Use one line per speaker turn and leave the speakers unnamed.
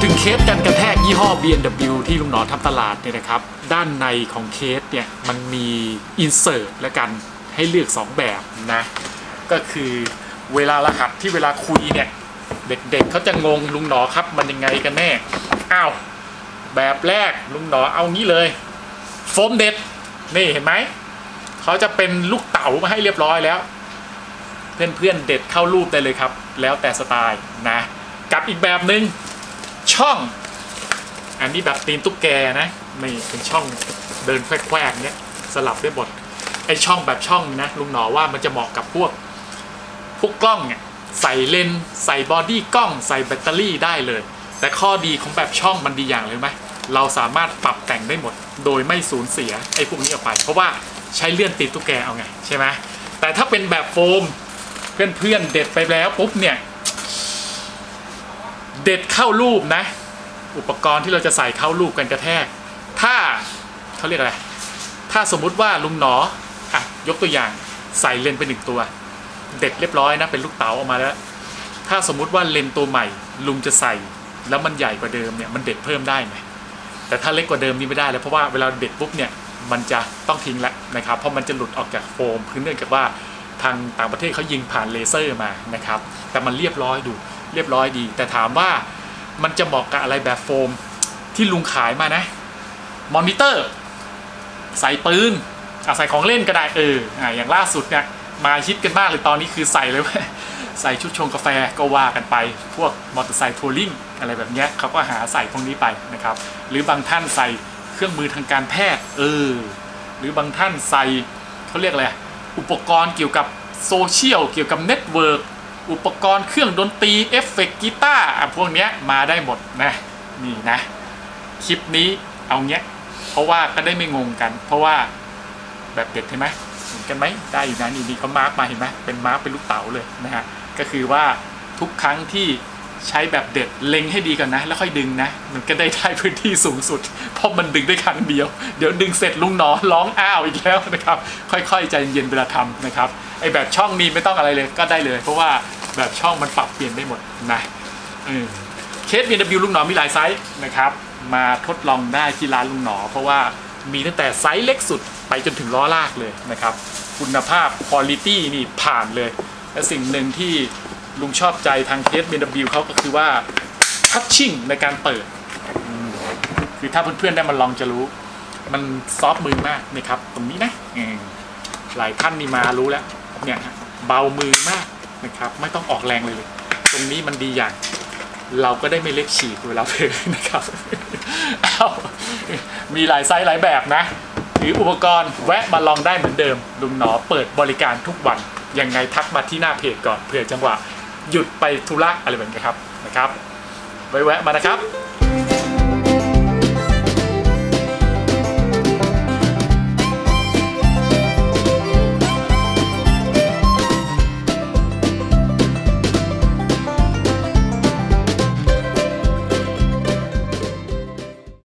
ถึงเคสกันกระแทกยี่ห้อ B&W ที่ลุงหนอทำตลาดเนี่ยนะครับ ด้านในของเคสเนี่ยมันมีอินเสิร์ตและกันให้เลือก 2 แบบนะ ก็คือเวลารหัสที่เวลาคุยเนี่ย เด็กๆเขาจะงงลุงหนอครับมันยังไงกันแน่ อ้าว แบบแรกลุงหนอเอางี้เลยโฟมเด็ด นี่เห็นไหม เขาจะเป็นลูกเต๋ามาให้เรียบร้อยแล้ว เพื่อนๆเด็ดเข้ารูปได้เลยครับ แล้วแต่สไตล์นะ กับอีกแบบหนึ่ง ช่อง อันนี้แบบตีนตุ๊กแกนะนี่เป็นช่องเดินแควกๆเนี้ยสลับได้หมดไอช่องแบบช่องนะลุงหนอว่ามันจะเหมาะกับพวกพวกกล้องเนี่ยใส่เลนส์ใส่ body กล้องใส่แบตเตอรี่ได้เลย แต่ข้อดีของแบบช่องมันดีอย่างเลยไหมเราสามารถปรับแต่งได้หมด โดยไม่สูญเสียไอ้พวกนี้ออกไป เพราะว่าใช้เลื่อนติดตุ๊กแกเอาไงใช่ไหมแต่ถ้าเป็นแบบโฟมเพื่อนๆเด็ดไปแล้วปุ๊บเนี่ย เด็ดเข้ารูปนะ อุปกรณ์ที่เราจะใส่เข้ารูปกันกระแทก ถ้าเขาเรียกอะไร ถ้าสมมุติว่าลุงหนออะยกตัวอย่างใส่เลนส์ไปหนึ่งตัว เด็ดเรียบร้อยนะเป็นลูกเต๋าออกมาแล้ว ถ้าสมมุติว่าเลนส์ตัวใหม่ ลุงจะใส่แล้วมันใหญ่กว่าเดิมเนี่ยมันเด็ดเพิ่มได้ไหมแต่ถ้าเล็กกว่าเดิมนี่ไม่ได้แล้วเพราะว่าเวลาเด็ดปุ๊บเนี่ยมันจะต้องทิ้งแล้วนะครับ เพราะมันจะหลุดออกจากโฟมคือเนื่องจากว่าทางต่างประเทศเขายิงผ่านเลเซอร์มานะครับ แต่มันเรียบร้อยดู เรียบร้อยดี แต่ถามว่ามันจะเหมาะกับอะไรแบบโฟมที่ลุงขายมานะมอนิเตอร์ ใส่ปืนอะใส่ของเล่นก็ได้เอออะอย่างล่าสุดเนี่ยมาฮิตกันมากเลยตอนนี้คือใส่เลยใส่ชุดชงกาแฟก็ว่ากันไป พวกมอเตอร์ไซค์ touring อะไรแบบนี้เขาก็หาใส่พวกนี้ไปนะครับ หรือบางท่านใส่เครื่องมือทางการแพทย์เออหรือบางท่านใส่เขาเรียกอะไรอุปกรณ์เกี่ยวกับโซเชียลเกี่ยวกับ network อุปกรณ์เครื่องดนตรีเอฟเฟกต์กีตาร์อะพวกเนี้ยมาได้หมดนะนี่นะ คลิปนี้เอาเงี้ย เพราะว่าก็ได้ไม่งงกัน เพราะว่าแบบเด็ดใช่ไหมเห็นกันไหมได้อยู่นะนี่นี่เขามาร์กมาเห็นไหมเป็น mark เป็นลูกเต๋าเลยนะฮะก็คือว่าทุกครั้งที่ ใช้แบบเด็ดเล็งให้ดีก่อนนะ แล้วค่อยดึงนะ มันก็ได้ได้พื้นที่สูงสุด เพราะมันดึงได้ครั้งเดียว เดี๋ยวดึงเสร็จลุงหนอร้องอ้าวอีกแล้วนะครับ ค่อยๆ ใจเย็นเวลาทำนะครับไอแบบช่องนี้ไม่ต้องอะไรเลยก็ได้เลย เพราะว่าแบบช่องมันปรับเปลี่ยนได้หมดนะเออเคส BMW ลุงหนอมีหลายไซส์นะครับ มาทดลองได้ที่ร้านลุงหนอ เพราะว่ามีตั้งแต่ไซส์เล็กสุดไปจนถึงล้อลากเลยนะครับ คุณภาพคุณภาพนี่ผ่านเลย และสิ่งหนึ่งที่ ลุงชอบใจทางเคส BMW เขาก็คือว่าทัชชิ่งในการเปิด คือถ้าเพื่อนๆได้มาลองจะรู้ มันซอฟต์มือมากนะครับ ตรงนี้นะหลายท่านนี่มารู้แล้วเนี่ยเบามือมากนะครับ ไม่ต้องออกแรงเลยเลย ตรงนี้มันดีอย่าง เราก็ได้ไม่เล็กฉีกเวลาเพลนะครับเอามีหลายไซส์หลายแบบนะหรืออุปกรณ์แวะมาลองได้เหมือนเดิมลุงหนอเปิดบริการทุกวันยังไงทักมาที่หน้าเพจก่อนเผื่อจังหวะ หยุดไปธุระอะไรแบบนี้ครับนะครับไว้แวะมานะครับ